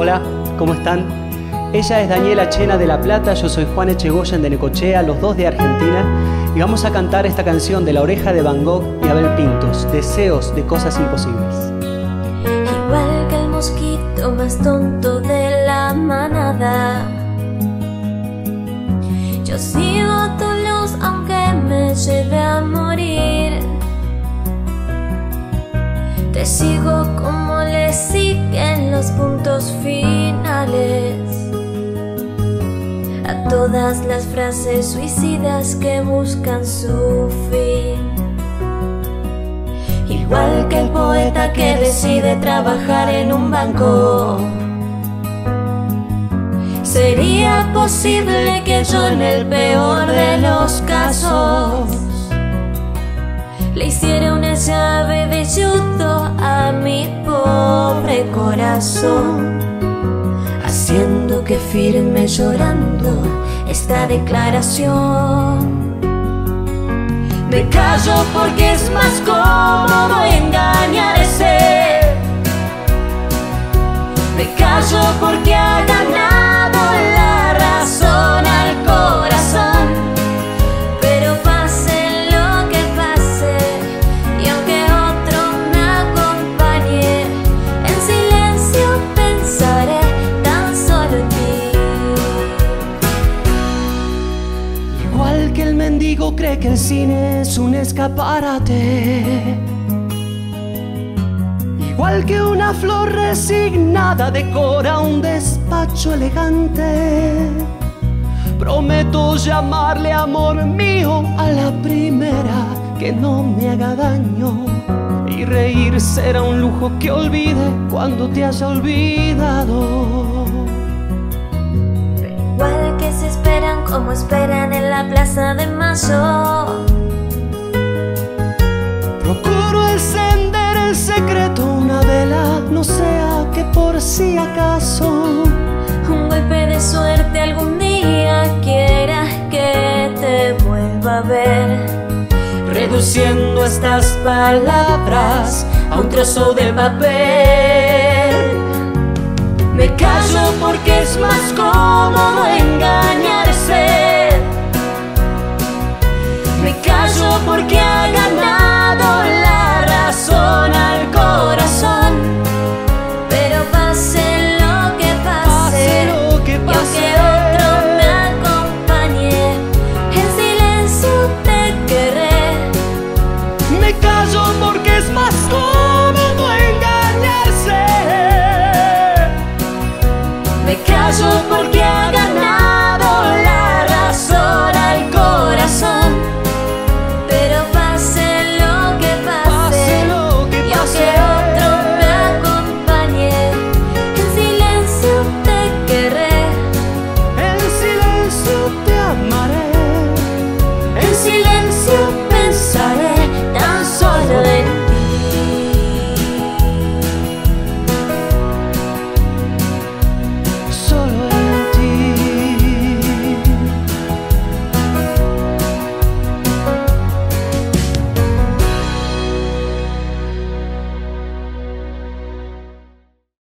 Hola, ¿cómo están? Ella es Daniela Chena de La Plata, yo soy Juan Echegoyen de Necochea, los dos de Argentina, y vamos a cantar esta canción de La Oreja de Van Gogh y Abel Pintos, Deseos de Cosas Imposibles. Igual que el mosquito más tonto de la manada, yo sigo tu luz aunque me lleve a morir. Te sigo como le siguen los puntos finales a todas las frases suicidas que buscan su fin. Igual que el poeta que decide trabajar en un banco. Sería posible que yo en el peor de los casos le hiciera una llave de judo a pobre corazón, haciendo que firme llorando esta declaración. Me callo porque es más cómodo engañarse. Me callo porque que el cine es un escaparate. Igual que una flor resignada decora un despacho elegante. Prometo llamarle amor mío a la primera que no me haga daño. Y reír será un lujo que olvide cuando te haya olvidado. Igual que se esperan como esperan en la plaza de Mayo. Procuro encender el secreto, una vela, no sea que por si acaso Un golpe de suerte algún día quiera que te vuelva a ver. reduciendo estas palabras a un trozo de papel. Me callo porque es más cómodo engañarse. paso porque